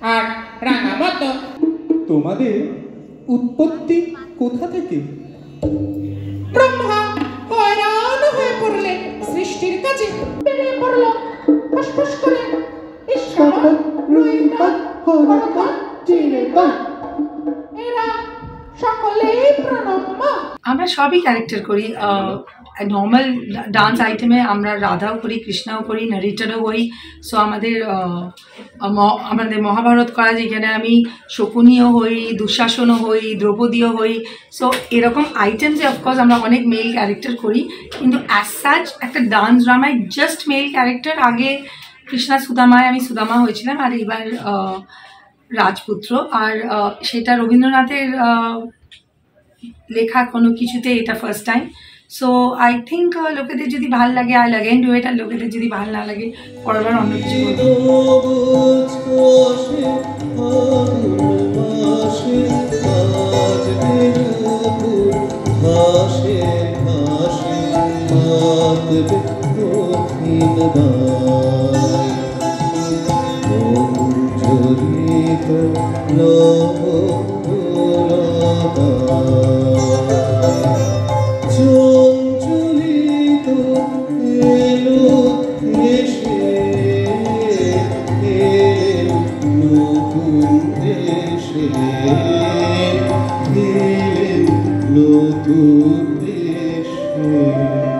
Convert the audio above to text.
আর রাঙামত তোমাদের উৎপত্তি কোথা থেকে? ব্রহ্মা হয়রান হয়ে পড়লেন সৃষ্টির কাজে বেরিয়ে পড়ল। ফুসফুস করে ঈশ্বর রুইতা হরতা চিরেতা। এরা সকলেই প্রণম্য। আমরা সবই ক্যারেক্টার করি নর্মাল ডান্স আইটেমে আমরা রাধাও করি, কৃষ্ণাও করি নারিটারও হই সো আমাদের আমাদের মহাভারত করা যেখানে আমি শকুনিও হই, দুঃশাসনও হই, দ্রৌপদীও হই। সো এরকম আইটেমসে অফকোর্স আমরা অনেক মেল ক্যারেক্টার করি। কিন্তু অ্যাজ সাচ একটা ডান্স ড্রামায় জাস্ট মেল ক্যারেক্টার আগে কৃষ্ণা সুদামায় আমি সুদামা হয়েছিলাম আর এবার রাজপুত্র। আর সেটা রবীন্দ্রনাথের লেখা কোনো কিছুতে এটা first time so I think লোকেদের যদি ভালো লাগে আই লাগে ডু এটা লোকেদের যদি ভালো না লাগে পরেরবার অন্য কিছু লো tu mexer.